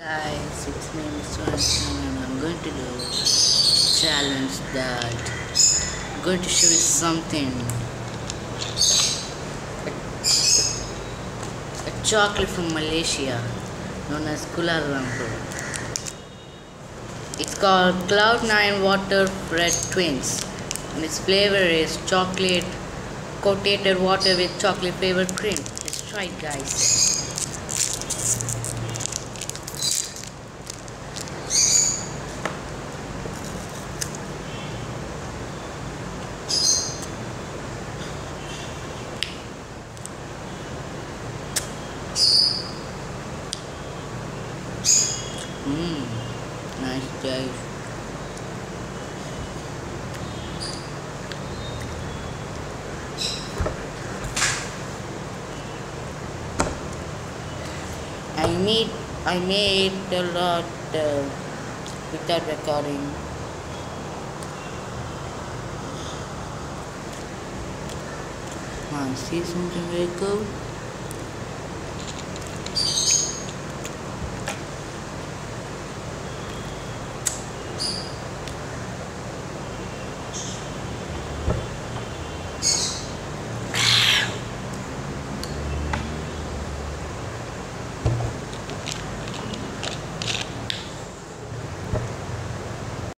Guys, it's me, Mr. And I'm going to do challenge that. I'm going to show you something. A, chocolate from Malaysia, known as Kuala Lumpur. It's called Cloud9 Water Bread Twins, and its flavor is chocolate coated water with chocolate flavored cream. Let's try it, guys. Mmm, nice guys. I made I made a lot uh, without recording. To see something very cool?